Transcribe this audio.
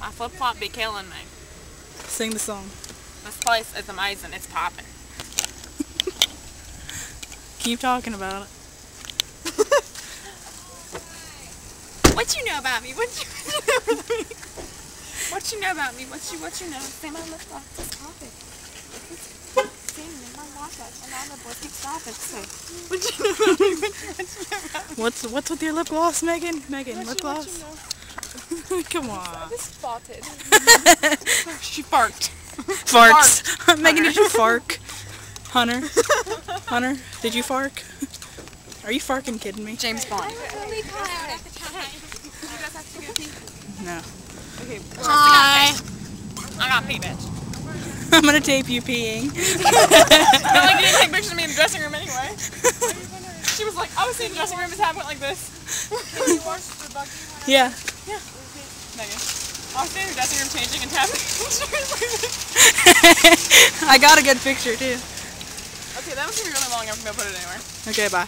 My flip flop be killing me. Sing the song. This place is amazing. It's popping. Keep talking about it. What you know about me? What you, what you know about me? What you know about me? What you what you know? Say my lip gloss is popping. Singing my walk-up and all the boys keep stopping. What you know about me? What you, know about me? What's what's with your lip gloss, Megan? Megan, What lip gloss? You know? Come I on. just spotted. she farted. Farts. Megan, did you fark? Hunter? Hunter, did you fark? Are you farking kidding me? James Bond. No. Okay. Hi. I got pee, bitch. I'm gonna tape you peeing. I like you didn't take pictures of me in the dressing room anyway. she was like, I was in the dressing room, his hat went like this. Yeah. Was in the dressing room changing and tapping. I got a good picture too. okay, that was gonna be really long. I'm gonna put it anywhere. Okay, bye.